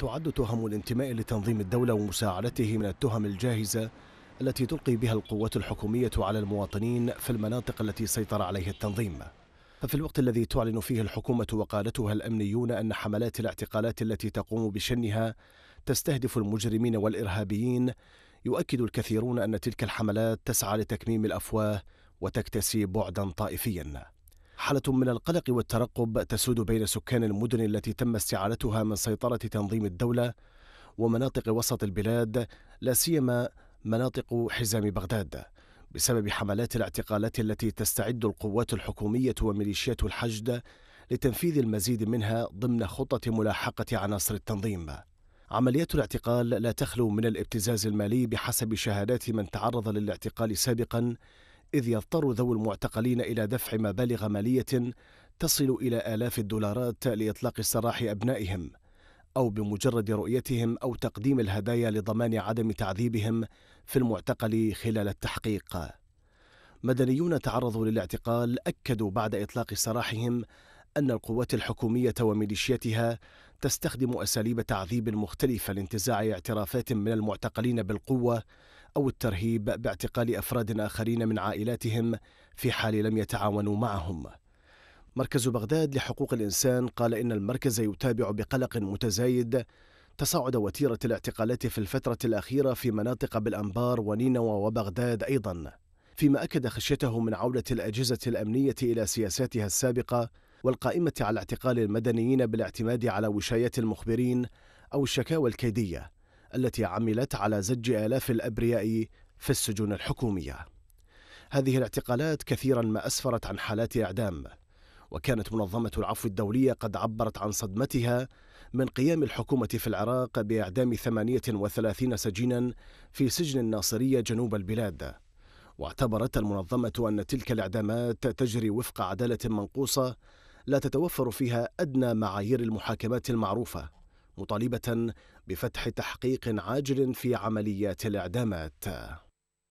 تعد تهم الانتماء لتنظيم الدولة ومساعدته من التهم الجاهزة التي تلقي بها القوات الحكومية على المواطنين في المناطق التي سيطر عليها التنظيم. ففي الوقت الذي تعلن فيه الحكومة وقادتها الأمنيون أن حملات الاعتقالات التي تقوم بشنها تستهدف المجرمين والإرهابيين يؤكد الكثيرون أن تلك الحملات تسعى لتكميم الأفواه وتكتسي بعدا طائفيا. حالة من القلق والترقب تسود بين سكان المدن التي تم استعادتها من سيطرة تنظيم الدولة ومناطق وسط البلاد لا سيما مناطق حزام بغداد بسبب حملات الاعتقالات التي تستعد القوات الحكومية وميليشيات الحشد لتنفيذ المزيد منها ضمن خطة ملاحقة عناصر التنظيم. عمليات الاعتقال لا تخلو من الابتزاز المالي بحسب شهادات من تعرض للاعتقال سابقا إذ يضطر ذوي المعتقلين إلى دفع مبالغ مالية تصل إلى آلاف الدولارات لإطلاق سراح أبنائهم أو بمجرد رؤيتهم أو تقديم الهدايا لضمان عدم تعذيبهم في المعتقل خلال التحقيق. مدنيون تعرضوا للاعتقال أكدوا بعد إطلاق سراحهم أن القوات الحكومية وميليشياتها تستخدم أساليب تعذيب مختلفة لانتزاع اعترافات من المعتقلين بالقوة أو الترهيب باعتقال أفراد آخرين من عائلاتهم في حال لم يتعاونوا معهم. مركز بغداد لحقوق الإنسان قال إن المركز يتابع بقلق متزايد تصاعد وتيرة الاعتقالات في الفترة الأخيرة في مناطق بالأنبار ونينوى وبغداد أيضا فيما أكد خشيته من عودة الأجهزة الأمنية إلى سياساتها السابقة والقائمة على اعتقال المدنيين بالاعتماد على وشايات المخبرين أو الشكاوى الكيدية التي عملت على زج آلاف الأبرياء في السجون الحكومية. هذه الاعتقالات كثيرا ما أسفرت عن حالات إعدام وكانت منظمة العفو الدولية قد عبرت عن صدمتها من قيام الحكومة في العراق بإعدام 38 سجينا في سجن الناصرية جنوب البلاد. واعتبرت المنظمة أن تلك الإعدامات تجري وفق عدالة منقوصة لا تتوفر فيها أدنى معايير المحاكمات المعروفة. مطالبة بفتح تحقيق عاجل في عمليات الإعدامات.